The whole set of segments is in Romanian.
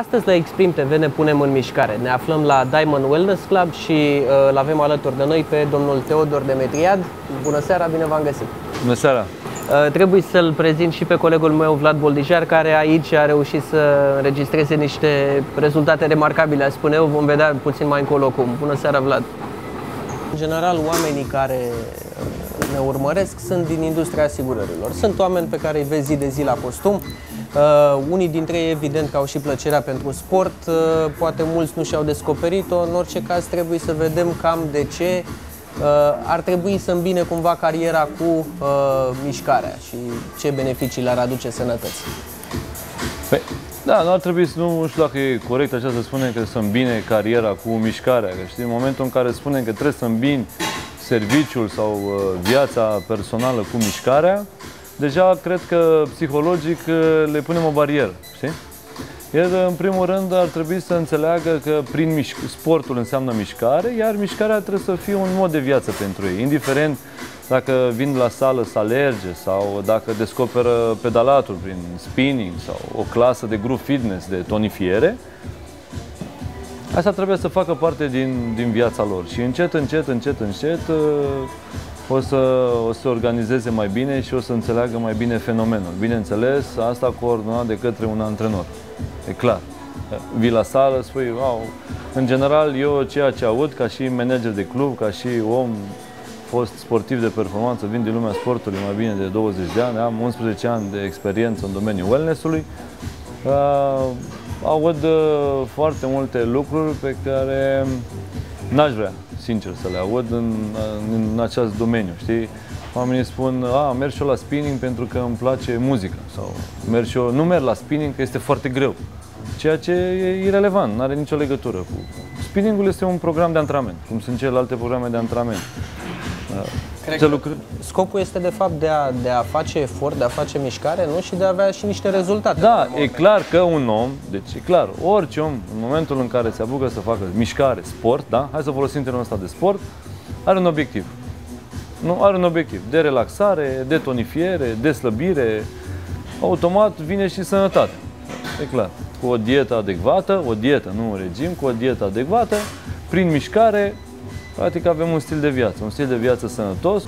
Astăzi la Exprim TV ne punem în mișcare. Ne aflăm la Diamond Wellness Club și uh, îl avem alături de noi pe domnul Teodor Demetriad. Bună seara, bine v-am găsit! Bună seara! Uh, trebuie să-l prezint și pe colegul meu, Vlad Boldijar, care aici a reușit să înregistreze niște rezultate remarcabile, spune eu. Vom vedea puțin mai încolo cum. Bună seara, Vlad! În general, oamenii care ne urmăresc sunt din industria asigurărilor. Sunt oameni pe care îi vezi zi de zi la costum, Uh, unii dintre ei, evident, că au și plăcerea pentru sport, uh, poate mulți nu și-au descoperit-o, în orice caz trebuie să vedem cam de ce uh, ar trebui să îmbine cumva cariera cu uh, mișcarea și ce beneficii le-ar aduce sănătății. Păi, da, nu ar trebui să, nu, nu știu dacă e corect așa să spunem că să îmbine cariera cu mișcarea, că știi, în momentul în care spunem că trebuie să îmbini serviciul sau uh, viața personală cu mișcarea, deja cred că psihologic uh, le punem o barieră, știi? El, în primul rând, ar trebui să înțeleagă că prin mișc- sportul înseamnă mișcare, iar mișcarea trebuie să fie un mod de viață pentru ei, indiferent dacă vin la sală să alerge sau dacă descoperă pedalatul prin spinning sau o clasă de group fitness, de tonifiere, asta trebuie să facă parte din, din viața lor. Și încet, încet, încet, încet, uh, o să, o să organizeze mai bine și o să înțeleagă mai bine fenomenul. Bineînțeles, asta coordonat de către un antrenor. E clar. Vii la sală, spui, wow, în general, eu ceea ce aud ca și manager de club, ca și om fost sportiv de performanță, vin din lumea sportului mai bine de 20 de ani, am 11 ani de experiență în domeniul wellness-ului, uh, aud uh, foarte multe lucruri pe care n-aș vrea sincer, să le aud în, în, în acest domeniu, știi? Oamenii spun, a, merg și eu la spinning pentru că îmi place muzica sau merg și eu, nu merg la spinning că este foarte greu. Ceea ce e irrelevant, nu are nicio legătură cu... Spinningul este un program de antrenament, cum sunt celelalte programe de antrenament. Cred că lucruri... scopul este de fapt de a, de a face efort, de a face mișcare, nu? Și de a avea și niște rezultate. Da, e clar că un om, deci e clar, orice om, în momentul în care se apucă să facă mișcare, sport, da? Hai să folosim termenul ăsta de sport, are un obiectiv. Nu, are un obiectiv de relaxare, de tonifiere, de slăbire, automat vine și sănătate. E clar. Cu o dietă adecvată, o dietă, nu un regim, cu o dietă adecvată, prin mișcare, Practic avem un stil de viață, un stil de viață sănătos.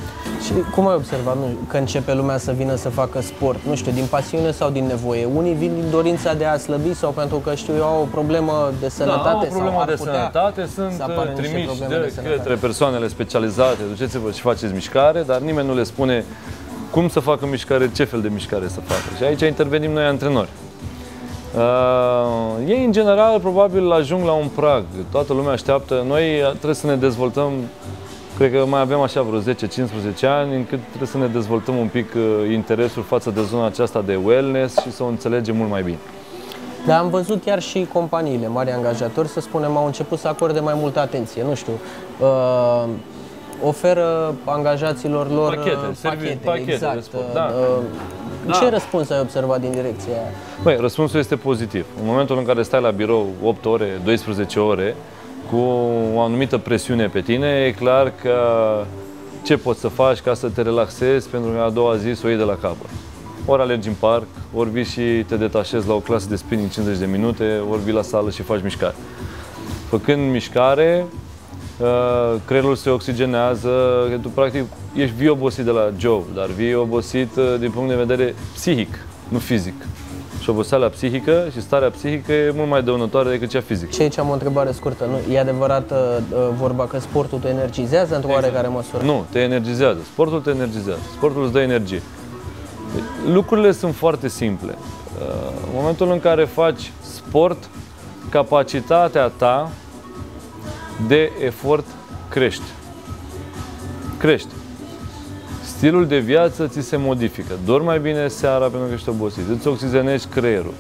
Și cum ai observat nu, că începe lumea să vină să facă sport? Nu știu, din pasiune sau din nevoie? Unii vin din dorința de a slăbi sau pentru că știu eu au o problemă de sănătate? Da, au o problemă de sănătate, sunt trimiși de, de către persoanele specializate, duceți-vă și faceți mișcare, dar nimeni nu le spune cum să facă mișcare, ce fel de mișcare să facă. Și aici intervenim noi antrenori. Uh, ei, în general, probabil ajung la un prag. Toată lumea așteaptă. Noi trebuie să ne dezvoltăm, cred că mai avem așa vreo 10-15 ani, încât trebuie să ne dezvoltăm un pic uh, interesul față de zona aceasta de wellness și să o înțelegem mult mai bine. Dar am văzut chiar și companiile, mari angajatori, să spunem, au început să acorde mai multă atenție. Nu știu, uh, oferă angajaților lor pachete, uh, pachete, pachete exact. De sport, da. uh, da. Ce răspuns ai observat din direcția aia? Băi, răspunsul este pozitiv. În momentul în care stai la birou 8 ore, 12 ore, cu o anumită presiune pe tine, e clar că ce poți să faci ca să te relaxezi pentru că a doua zi să o iei de la capăt. Ori alergi în parc, ori vii și te detașezi la o clasă de spinning 50 de minute, ori vii la sală și faci mișcare. Făcând mișcare, uh, creierul se oxigenează, tu practic ești vii obosit de la job, dar vii obosit uh, din punct de vedere psihic, nu fizic. Și oboseala psihică și starea psihică e mult mai dăunătoare decât cea fizică. Și aici am o întrebare scurtă. Nu? E adevărat uh, uh vorba că sportul te energizează într-o exact. oarecare măsură? Nu, te energizează. Sportul te energizează. Sportul îți dă energie. Lucrurile sunt foarte simple. În momentul în care faci sport, capacitatea ta de efort crește. Crește. Stilul de viață ți se modifică. Dormi mai bine seara pentru că ești obosit. Îți oxigenezi creierul.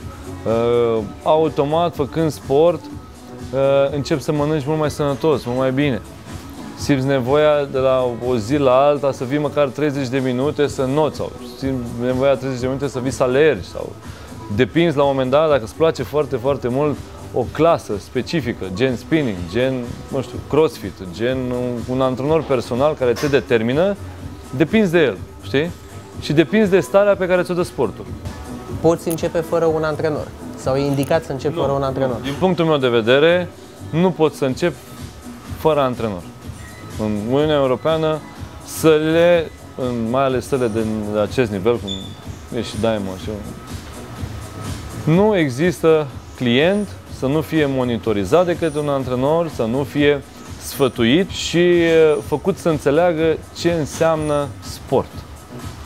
Uh, automat, făcând sport, uh, începi să mănânci mult mai sănătos, mult mai bine. Simți nevoia de la o zi la alta să vii măcar 30 de minute să noți sau simți nevoia 30 de minute să vii să alergi sau depinzi la un moment dat, dacă îți place foarte, foarte mult, o clasă specifică, gen spinning, gen, nu știu, crossfit, gen un, un antrenor personal care te determină, depinzi de el, știi? Și depinzi de starea pe care ți-o dă sportul. Poți începe fără un antrenor. Sau e indicat să încep fără un antrenor? Din punctul meu de vedere, nu pot să încep fără antrenor. În Uniunea Europeană, sălile, în- mai ales sălile de, de acest nivel, cum e și Daimon și eu, nu există client să nu fie monitorizat de către un antrenor, să nu fie sfătuit și e, făcut să înțeleagă ce înseamnă sport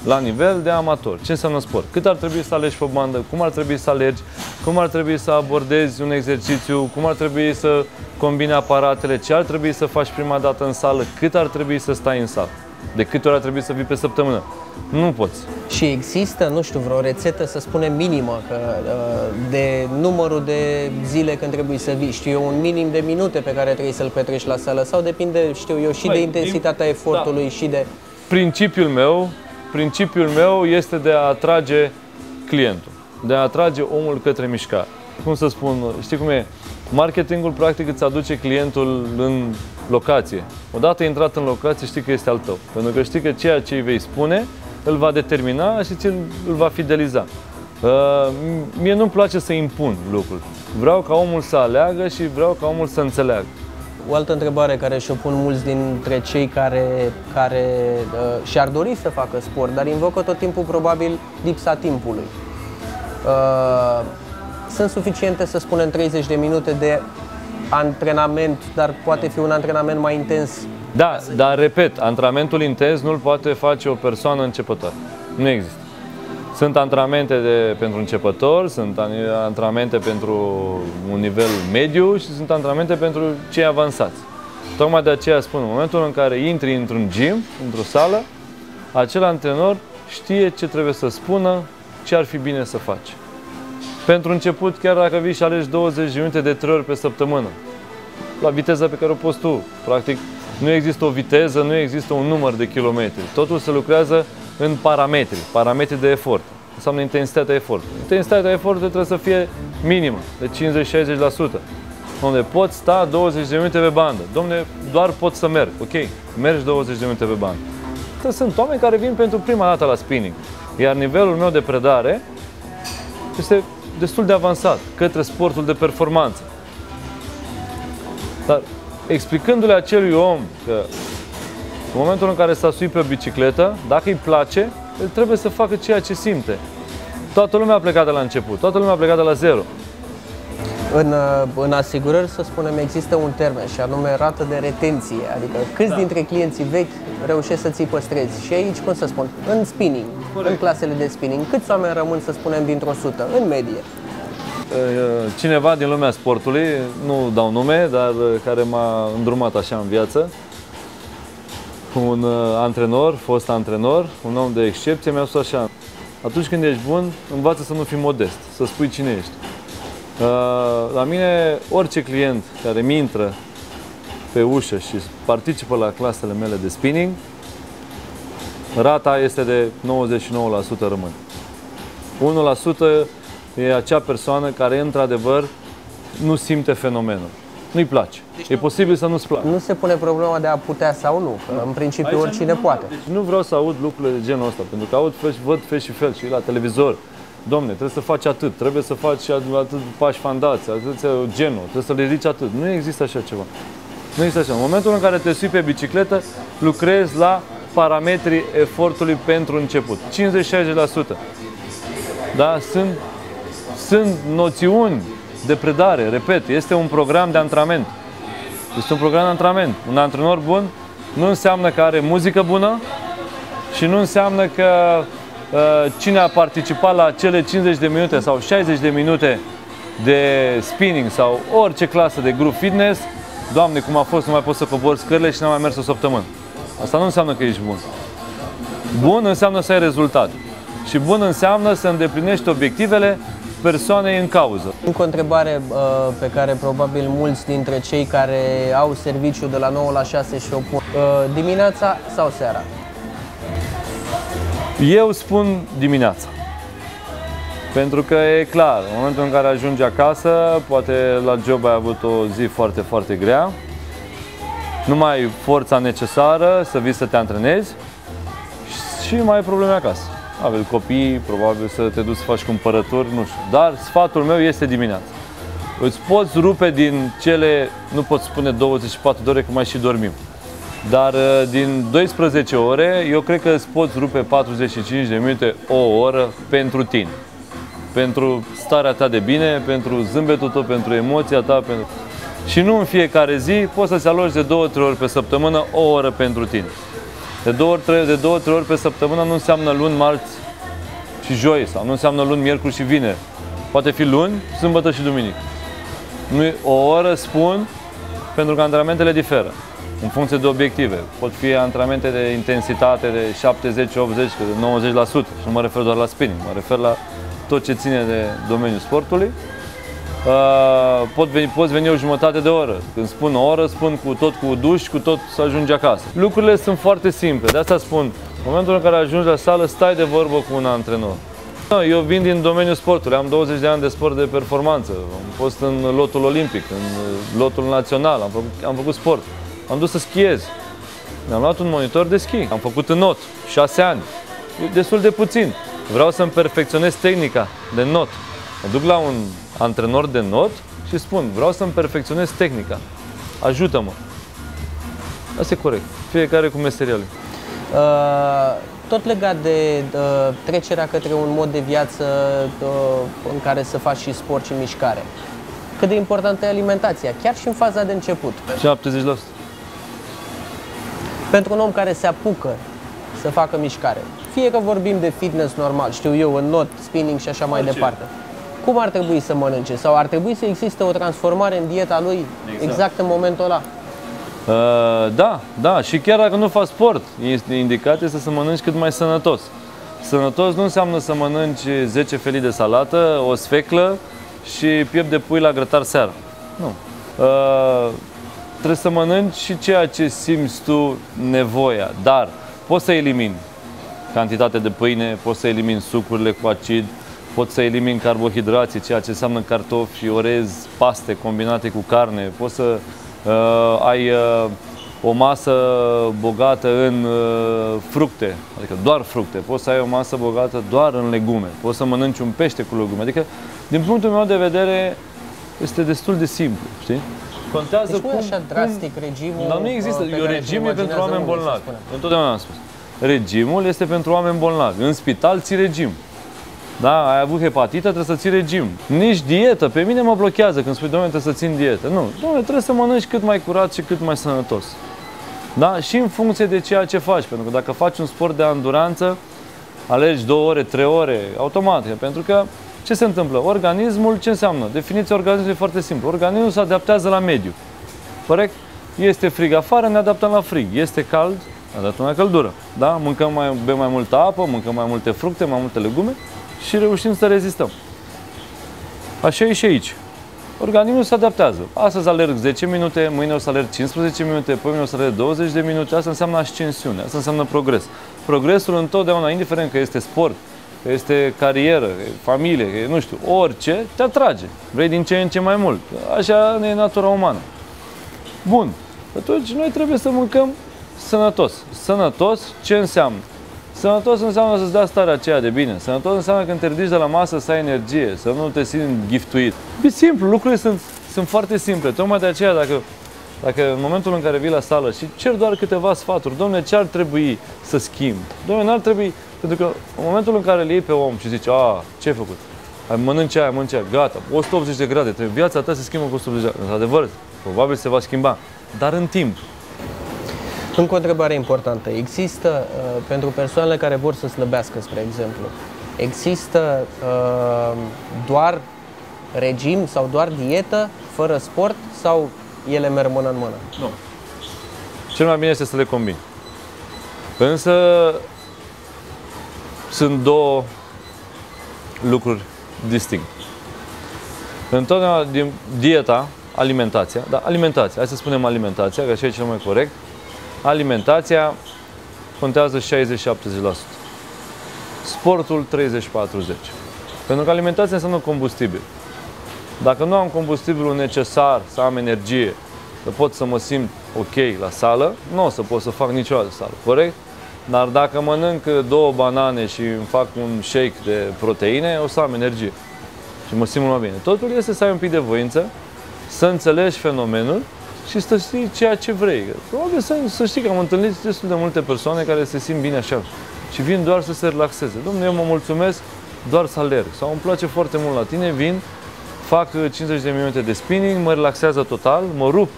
la nivel de amator. Ce înseamnă sport? Cât ar trebui să alegi pe bandă, cum ar trebui să alergi, cum ar trebui să abordezi un exercițiu, cum ar trebui să combini aparatele, ce ar trebui să faci prima dată în sală, cât ar trebui să stai în sală, de câte ori ar trebui să vii pe săptămână. Nu poți. Și există, nu știu, vreo rețetă, să spunem, minimă, că, uh, de numărul de zile când trebuie să vii, știu eu, un minim de minute pe care trebuie să-l petreci la sală sau depinde, știu eu, și Băi, de intensitatea din- efortului și de... Principiul meu, principiul meu este de a atrage clientul, de a atrage omul către mișcare. Cum să spun, știi cum e? Marketingul practic îți aduce clientul în locație. Odată intrat în locație știi că este al tău. Pentru că știi că ceea ce îi vei spune îl va determina și ți îl îl va fideliza. Uh, mie nu-mi place să impun lucruri. Vreau ca omul să aleagă și vreau ca omul să înțeleagă. O altă întrebare care și-o pun mulți dintre cei care, care uh, și-ar dori să facă sport, dar invocă tot timpul probabil lipsa timpului. Uh, sunt suficiente, să spunem, 30 de minute de antrenament, dar poate fi un antrenament mai intens. Da, dar repet, antrenamentul intens nu-l poate face o persoană începătoare. Nu există. Sunt antrenamente de, pentru începători, sunt an- antrenamente pentru un nivel mediu și sunt antrenamente pentru cei avansați. Tocmai de aceea spun, în momentul în care intri într-un gym, într-o sală, acel antrenor știe ce trebuie să spună, ce ar fi bine să faci. Pentru început, chiar dacă vii și alegi 20 de minute de 3 ori pe săptămână, la viteza pe care o poți tu. Practic, nu există o viteză, nu există un număr de kilometri. Totul se lucrează în parametri, parametri de efort. Înseamnă intensitatea efortului. Intensitatea efortului trebuie să fie minimă, de 50-60%. Unde pot sta 20 de minute pe bandă. Domne, doar pot să merg. Ok, mergi 20 de minute pe bandă. Că sunt oameni care vin pentru prima dată la spinning. Iar nivelul meu de predare este destul de avansat către sportul de performanță. Dar explicându-le acelui om că în momentul în care s-a suit pe o bicicletă, dacă îi place, el trebuie să facă ceea ce simte. Toată lumea a plecat de la început, toată lumea a plecat de la zero. În, uh, în asigurări, să spunem, există un termen și anume rată de retenție, adică câți da. dintre clienții vechi reușesc să ți păstrezi. Și aici, cum să spun, în spinning, Corect. în clasele de spinning, câți oameni rămân, să spunem, dintr-o sută, în medie? Cineva din lumea sportului, nu dau nume, dar care m-a îndrumat așa în viață, un uh, antrenor, fost antrenor, un om de excepție, mi-a spus așa, atunci când ești bun, învață să nu fii modest, să spui cine ești. Uh, La mine, orice client care mi intră pe ușă și participă la clasele mele de spinning, rata este de 99% rămân. 1% e acea persoană care, într-adevăr, nu simte fenomenul. Nu-i place. E posibil să nu-ți placă. Nu se pune problema de a putea sau nu, că în principiu Aici oricine nu, poate. Deci nu vreau să aud lucrurile de genul ăsta, pentru că aud fel, și văd fel și fel și la televizor. Domne, trebuie să faci atât, trebuie să faci atât pași fandați, atât genul, trebuie să le ridici atât. Nu există așa ceva. Nu există așa. În momentul în care te sui pe bicicletă, lucrezi la parametrii efortului pentru început. 50-60%. Da? Sunt, sunt noțiuni de predare, repet, este un program de antrenament. Este un program de antrenament. Un antrenor bun nu înseamnă că are muzică bună și nu înseamnă că uh, cine a participat la cele 50 de minute sau 60 de minute de spinning sau orice clasă de grup fitness, Doamne, cum a fost, nu mai poți să cobori scările și n-am mai mers o săptămână. Asta nu înseamnă că ești bun. Bun înseamnă să ai rezultat. Și bun înseamnă să îndeplinești obiectivele persoanei în cauză. Încă o întrebare uh, pe care probabil mulți dintre cei care au serviciu de la 9 la 6 și o pun. Uh, dimineața sau seara? Eu spun dimineața. Pentru că e clar, în momentul în care ajungi acasă, poate la job ai avut o zi foarte, foarte grea, nu mai ai forța necesară să vii să te antrenezi și mai ai probleme acasă. aveți copii, probabil să te duci să faci cumpărături, nu știu. Dar sfatul meu este dimineața. Îți poți rupe din cele, nu pot spune 24 de ore, că mai și dormim. Dar uh, din 12 ore, eu cred că îți poți rupe 45 de minute, o oră pentru tine. Pentru starea ta de bine, pentru zâmbetul tău, pentru emoția ta. Pentru... Și nu în fiecare zi, poți să-ți aloci de 2-3 ori pe săptămână o oră pentru tine. De două, ori, de două, trei ori pe săptămână nu înseamnă luni, marți și joi sau nu înseamnă luni, miercuri și vineri. Poate fi luni, sâmbătă și duminică. Nu, o oră spun pentru că antrenamentele diferă în funcție de obiective. Pot fi antrenamente de intensitate de 70, 80, de 90% și nu mă refer doar la spinning, mă refer la tot ce ține de domeniul sportului. Uh, pot veni, poți veni o jumătate de oră. Când spun o oră, spun cu tot cu duș, cu tot să ajungi acasă. Lucrurile sunt foarte simple, de asta spun. În momentul în care ajungi la sală, stai de vorbă cu un antrenor. Eu vin din domeniul sportului, am 20 de ani de sport de performanță. Am fost în lotul olimpic, în lotul național, am făcut, am făcut sport. Am dus să schiez. Mi-am luat un monitor de schi. Am făcut în not, 6 ani. E destul de puțin. Vreau să-mi perfecționez tehnica de not. Mă duc la un antrenor de not și spun, vreau să-mi perfecționez tehnica. Ajută-mă. Asta e corect. Fiecare cu meseria lui. Uh, tot legat de uh, trecerea către un mod de viață uh, în care să faci și sport și mișcare. Cât de importantă e alimentația, chiar și în faza de început. 70%. Pentru un om care se apucă să facă mișcare, fie că vorbim de fitness normal, știu eu, în not, spinning și așa mai Orice. departe, cum ar trebui să mănânce? Sau ar trebui să existe o transformare în dieta lui exact, exact în momentul ăla? Uh, da, da, și chiar dacă nu faci sport, este indicat este să mănânci cât mai sănătos. Sănătos nu înseamnă să mănânci 10 felii de salată, o sfeclă și piept de pui la grătar seara. Nu. Uh, trebuie să mănânci și ceea ce simți tu nevoia, dar poți să elimini cantitate de pâine, poți să elimini sucurile cu acid, poți să elimini carbohidrații, ceea ce înseamnă cartofi, orez, paste combinate cu carne, poți să uh, ai uh, o masă bogată în uh, fructe, adică doar fructe, poți să ai o masă bogată doar în legume, poți să mănânci un pește cu legume, adică din punctul meu de vedere este destul de simplu, știi? Contează deci cum, nu e așa drastic cum, regimul Dar nu există, eu regimul e pentru oameni bolnavi, întotdeauna am spus. Regimul este pentru oameni bolnavi, în spital ții regim. Da, ai avut hepatită, trebuie să ții regim. Nici dietă. Pe mine mă blochează când spui, domnule, trebuie să țin dietă. Nu, domnule, trebuie să mănânci cât mai curat și cât mai sănătos. Da? Și în funcție de ceea ce faci. Pentru că dacă faci un sport de anduranță, alergi două ore, trei ore, automat. Pentru că ce se întâmplă? Organismul, ce înseamnă? Definiția organismului e foarte simplu. Organismul se adaptează la mediu. Corect? Este frig afară, ne adaptăm la frig. Este cald, ne adaptăm la căldură. Da? Mâncăm mai, bem mai multă apă, mâncăm mai multe fructe, mai multe legume și reușim să rezistăm. Așa e și aici. Organismul se adaptează. Astăzi alerg 10 minute, mâine o să alerg 15 minute, poi mâine o să alerg 20 de minute. Asta înseamnă ascensiune, asta înseamnă progres. Progresul întotdeauna, indiferent că este sport, că este carieră, că e familie, că e, nu știu, orice, te atrage. Vrei din ce în ce mai mult. Așa e natura umană. Bun. Atunci noi trebuie să mâncăm sănătos. Sănătos ce înseamnă? Sănătos înseamnă să-ți dea starea aceea de bine. Sănătos înseamnă când te ridici de la masă să ai energie, să nu te simți giftuit. E simplu, lucrurile sunt, sunt foarte simple. Tocmai de aceea, dacă, dacă în momentul în care vii la sală și cer doar câteva sfaturi, domne, ce ar trebui să schimb? Domne, n-ar trebui, pentru că în momentul în care îl iei pe om și zici, a, ce ai făcut? Ai mănânci aia, mănânci aia, gata, 180 de grade, trebuie, viața ta se schimbă cu 180 de grade. Într-adevăr, probabil se va schimba, dar în timp. Încă o întrebare importantă. Există, uh, pentru persoanele care vor să slăbească, spre exemplu, există uh, doar regim sau doar dietă, fără sport, sau ele merg mână în mână? Nu. Cel mai bine este să le combini. Însă sunt două lucruri distincte. Întotdeauna din dieta, alimentația, da, alimentația, hai să spunem alimentația, că așa e cel mai corect, alimentația contează 60-70%. Sportul 30-40%. Pentru că alimentația înseamnă combustibil. Dacă nu am combustibilul necesar să am energie, să pot să mă simt ok la sală, nu o să pot să fac niciodată sală, corect? Dar dacă mănânc două banane și îmi fac un shake de proteine, o să am energie și mă simt mai bine. Totul este să ai un pic de voință, să înțelegi fenomenul și să știi ceea ce vrei. Probabil să, să știi că am întâlnit destul de multe persoane care se simt bine așa și vin doar să se relaxeze. Domnule, eu mă mulțumesc doar să alerg sau îmi place foarte mult la tine, vin, fac 50 de minute de spinning, mă relaxează total, mă rup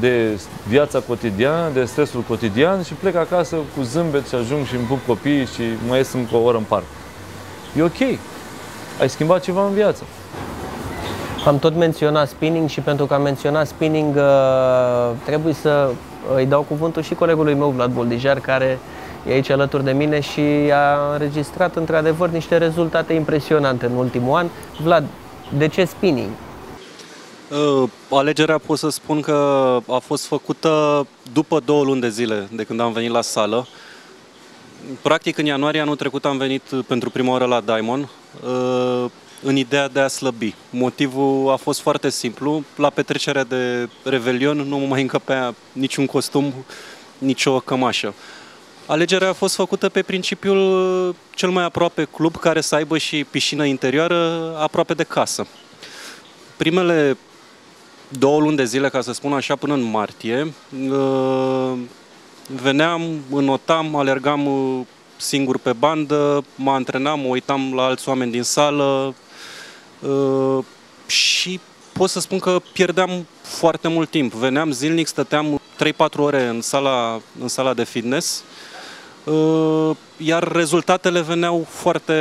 de viața cotidiană, de stresul cotidian și plec acasă cu zâmbet și ajung și îmi pup copiii și mai ies încă o oră în parc. E ok. Ai schimbat ceva în viață. Am tot menționat spinning și pentru că am menționat spinning uh, trebuie să îi dau cuvântul și colegului meu, Vlad Boldijar, care e aici alături de mine și a înregistrat într-adevăr niște rezultate impresionante în ultimul an. Vlad, de ce spinning? Uh, alegerea pot să spun că a fost făcută după două luni de zile de când am venit la sală. Practic în ianuarie anul trecut am venit pentru prima oară la Diamond uh, în ideea de a slăbi. Motivul a fost foarte simplu. La petrecerea de Revelion nu mă mai încăpea niciun costum, nicio cămașă. Alegerea a fost făcută pe principiul cel mai aproape club care să aibă și piscină interioară aproape de casă. Primele două luni de zile, ca să spun așa, până în martie, uh, veneam, înotam, alergam uh, singur pe bandă, mă antrenam, mă uitam la alți oameni din sală uh, și pot să spun că pierdeam foarte mult timp. Veneam zilnic, stăteam 3-4 ore în sala, în sala de fitness, iar rezultatele veneau foarte,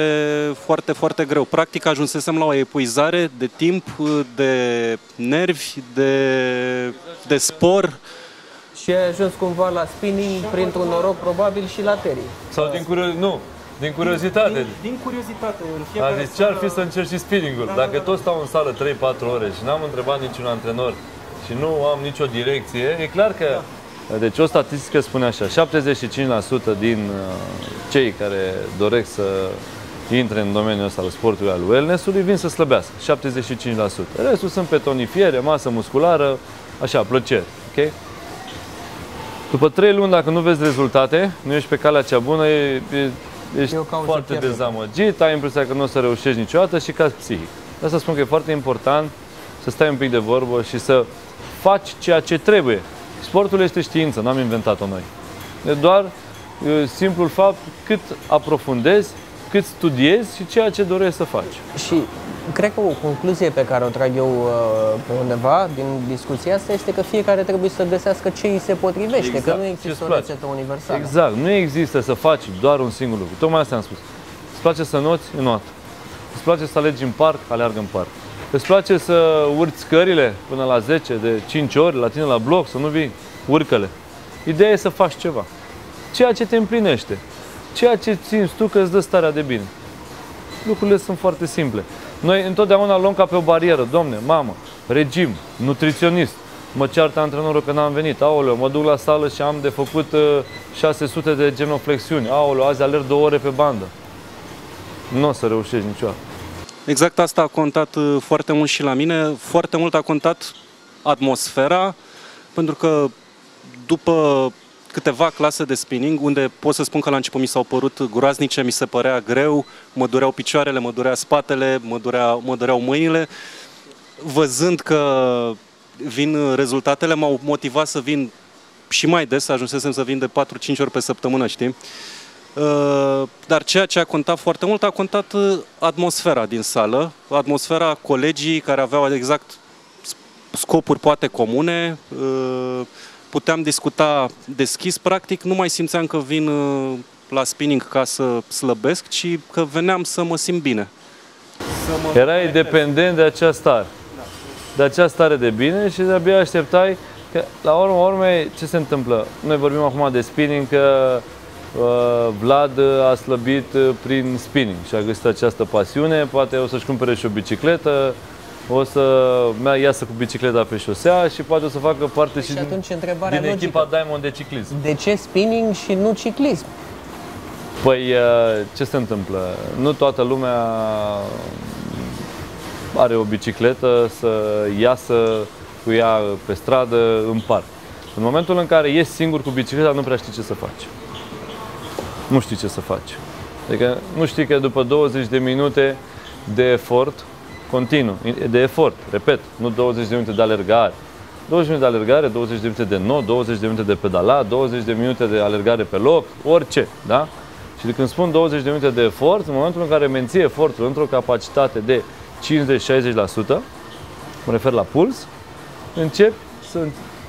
foarte, foarte greu. Practic ajunsesem la o epuizare de timp, de nervi, de, de spor. Și ai ajuns cumva la spinning printr-un noroc probabil și la terii. Sau din curiozitate, nu, din curiozitate. Din, din curiozitate. În fiecare A zis, ce ar fi să încerci și spinning-ul? Da, Dacă da, da. tot stau în sală 3-4 ore și n-am întrebat niciun antrenor și nu am nicio direcție, e clar că da deci o statistică spune așa, 75% din uh, cei care doresc să intre în domeniul ăsta al sportului, al wellness-ului, vin să slăbească, 75%. Restul sunt pe tonifiere, masă musculară, așa, plăceri, ok? După 3 luni, dacă nu vezi rezultate, nu ești pe calea cea bună, e, e, ești foarte dezamăgit, ai impresia că nu o să reușești niciodată și cazi psihic. De asta spun că e foarte important să stai un pic de vorbă și să faci ceea ce trebuie. Sportul este știință, n-am inventat-o noi. E doar e, simplul fapt cât aprofundezi, cât studiezi și ceea ce dorești să faci. Și cred că o concluzie pe care o trag eu uh, pe undeva din discuția asta este că fiecare trebuie să găsească ce îi se potrivește, exact. că nu există o rețetă universală. Exact, nu există să faci doar un singur lucru. Tocmai asta am spus. Îți place să noți, înoată. Îți place să alegi în parc, aleargă în parc. Îți place să urci scările până la 10, de 5 ori, la tine la bloc, să nu vii? Urcă-le. Ideea e să faci ceva. Ceea ce te împlinește. Ceea ce simți tu că îți dă starea de bine. Lucrurile sunt foarte simple. Noi întotdeauna luăm ca pe o barieră. Domne, mamă, regim, nutriționist, mă ceartă antrenorul că n-am venit, aoleu, mă duc la sală și am de făcut uh, 600 de genoflexiuni, aoleu, azi alerg două ore pe bandă. Nu o să reușești niciodată. Exact asta a contat uh, foarte mult și la mine. Foarte mult a contat atmosfera, pentru că după câteva clase de spinning, unde pot să spun că la început mi s-au părut groaznice, mi se părea greu, mă dureau picioarele, mă durea spatele, mă, durea, mă dureau mâinile. Văzând că vin rezultatele, m-au motivat să vin și mai des, ajunsesem să vin de 4-5 ori pe săptămână, știi? Uh, dar ceea ce a contat foarte mult a contat uh, atmosfera din sală, atmosfera colegii care aveau exact scopuri poate comune, uh, puteam discuta deschis, practic nu mai simțeam că vin la spinning ca să slăbesc, ci că veneam să mă simt bine. Să Erai dependent de acea stare, de acea stare de bine și de-abia așteptai că la urmă urmei ce se întâmplă? Noi vorbim acum de spinning că Uh, Vlad a slăbit uh, prin spinning și a găsit această pasiune, poate o să-și cumpere și o bicicletă, o să iasă cu bicicleta pe șosea și poate o să facă parte și, și atunci, întrebarea din logică. echipa Diamond de ciclism. De ce spinning și nu ciclism? Păi, uh, ce se întâmplă? Nu toată lumea are o bicicletă să iasă cu ea pe stradă, în parc. În momentul în care ești singur cu bicicleta, nu prea știi ce să faci. Nu știi ce să faci. Adică nu știi că după 20 de minute de efort continuu, de efort, repet, nu 20 de minute de alergare. 20 de minute de alergare, 20 de minute de not, 20 de minute de pedalat, 20 de minute de alergare pe loc, orice, da? Și de când spun 20 de minute de efort, în momentul în care menții efortul într-o capacitate de 50-60%, mă refer la puls, încep să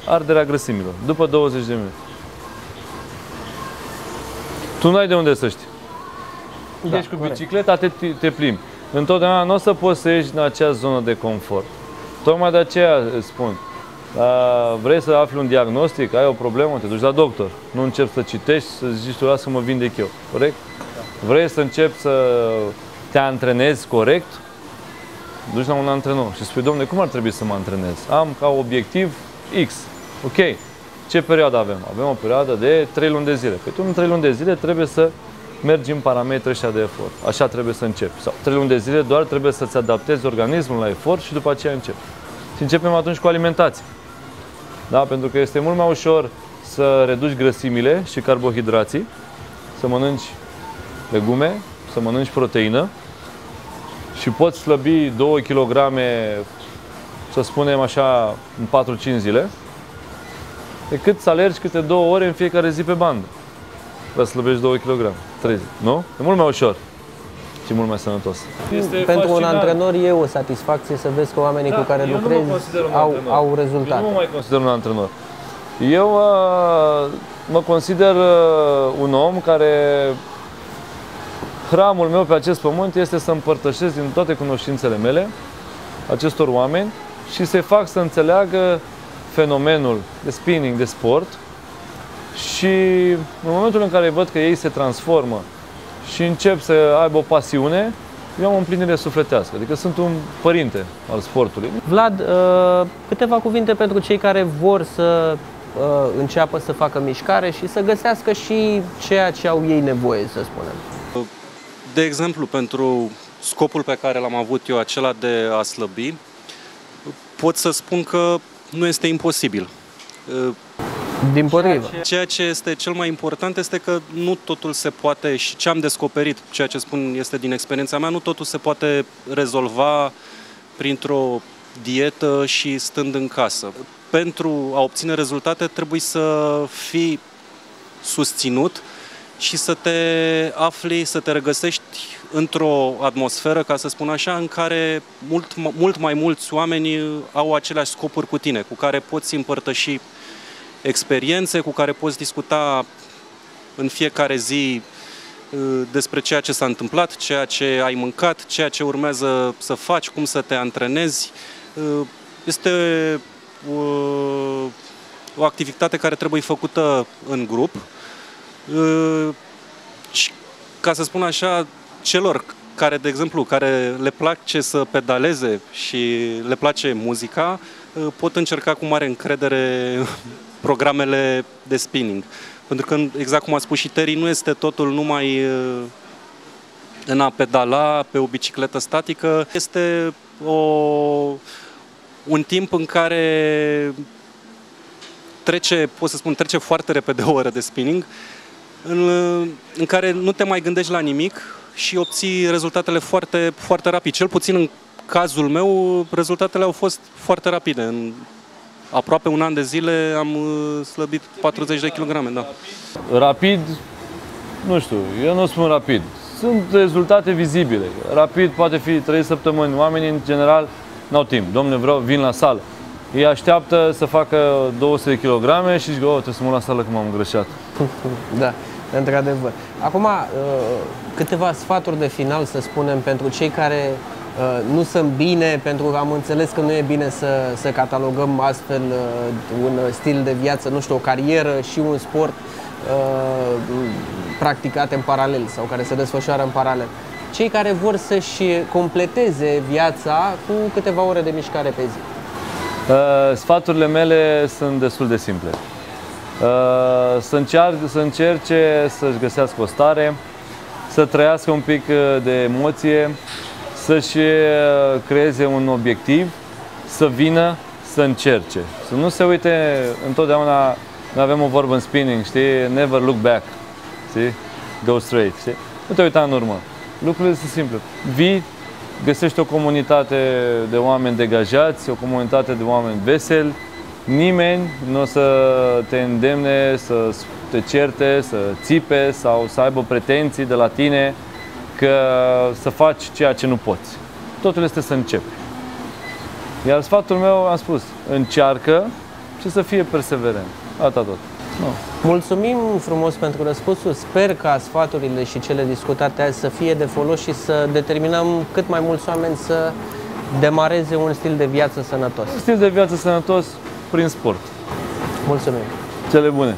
arderea grăsimilor, după 20 de minute. Tu nu ai de unde să știi. Da, Ești cu corect. bicicleta, te, te plimbi. Întotdeauna nu o să poți să ieși din acea zonă de confort. Tocmai de aceea spun, vrei să afli un diagnostic, ai o problemă, te duci la doctor. Nu începi să citești, să zici tu, lasă mă vindec eu. Corect? Da. Vrei să începi să te antrenezi corect, duci la un antrenor și spui, domne, cum ar trebui să mă antrenez? Am ca obiectiv X. Ok. Ce perioadă avem? Avem o perioadă de 3 luni de zile. Păi tu în 3 luni de zile trebuie să mergi în parametrii ăștia de efort. Așa trebuie să începi. Sau 3 luni de zile doar trebuie să-ți adaptezi organismul la efort și după aceea începi. Și începem atunci cu alimentație. Da? Pentru că este mult mai ușor să reduci grăsimile și carbohidrații, să mănânci legume, să mănânci proteină și poți slăbi 2 kg, să spunem așa, în 4-5 zile, decât să alergi câte două ore în fiecare zi pe bandă. Vă slăbești 2 kg, 3 zi, nu? E mult mai ușor și mult mai sănătos. Este Pentru fascinant. un antrenor e o satisfacție să vezi că oamenii da, cu care lucrezi au, au rezultate. Eu nu mă mai consider un antrenor. Eu uh, mă consider uh, un om care hramul meu pe acest pământ este să împărtășesc din toate cunoștințele mele acestor oameni și să-i fac să înțeleagă fenomenul de spinning, de sport și în momentul în care văd că ei se transformă și încep să aibă o pasiune, eu am o împlinire sufletească, adică sunt un părinte al sportului. Vlad, uh, câteva cuvinte pentru cei care vor să uh, înceapă să facă mișcare și să găsească și ceea ce au ei nevoie, să spunem. De exemplu, pentru scopul pe care l-am avut eu, acela de a slăbi, pot să spun că nu este imposibil. Din potrivă. Ceea ce este cel mai important este că nu totul se poate, și ce am descoperit, ceea ce spun este din experiența mea, nu totul se poate rezolva printr-o dietă și stând în casă. Pentru a obține rezultate trebuie să fii susținut și să te afli, să te regăsești într-o atmosferă, ca să spun așa, în care mult, mult mai mulți oameni au aceleași scopuri cu tine, cu care poți împărtăși experiențe, cu care poți discuta în fiecare zi uh, despre ceea ce s-a întâmplat, ceea ce ai mâncat, ceea ce urmează să faci, cum să te antrenezi. Uh, este o, uh, o activitate care trebuie făcută în grup și, ca să spun așa, celor care, de exemplu, care le place să pedaleze și le place muzica, pot încerca cu mare încredere programele de spinning. Pentru că, exact cum a spus și Terry, nu este totul numai în a pedala pe o bicicletă statică. Este o, un timp în care trece, pot să spun, trece foarte repede o oră de spinning, în, în care nu te mai gândești la nimic și obții rezultatele foarte, foarte rapid. Cel puțin în cazul meu, rezultatele au fost foarte rapide. În aproape un an de zile am uh, slăbit 40 de kilograme, da. Rapid, nu știu, eu nu spun rapid. Sunt rezultate vizibile. Rapid poate fi 3 săptămâni. Oamenii, în general, n-au timp. Domne, vreau, vin la sală. Ei așteaptă să facă 200 de kilograme și zic, oh, trebuie să mă la sală că m-am îngrășat. Da, într-adevăr. Acum, uh, câteva sfaturi de final, să spunem, pentru cei care Uh, nu sunt bine, pentru că am înțeles că nu e bine să, să catalogăm astfel uh, un stil de viață, nu știu, o carieră și un sport uh, practicate în paralel sau care se desfășoară în paralel. Cei care vor să-și completeze viața cu câteva ore de mișcare pe zi. Uh, sfaturile mele sunt destul de simple. Uh, să, încear, să încerce să-și găsească o stare, să trăiască un pic de emoție, să-și uh, creeze un obiectiv, să vină, să încerce. Să nu se uite întotdeauna, noi avem o vorbă în spinning, știi? Never look back. Știi? go straight, știi? Nu te uita în urmă. Lucrurile sunt simple. Vii, găsești o comunitate de oameni degajați, o comunitate de oameni veseli, nimeni nu o să te îndemne să te certe, să țipe sau să aibă pretenții de la tine că să faci ceea ce nu poți. Totul este să începi. Iar sfatul meu am spus, încearcă și să fie perseverent. Atât tot. No. Mulțumim frumos pentru răspunsul. Sper ca sfaturile și cele discutate azi să fie de folos și să determinăm cât mai mulți oameni să demareze un stil de viață sănătos. Un stil de viață sănătos prin sport. Mulțumim! Cele bune!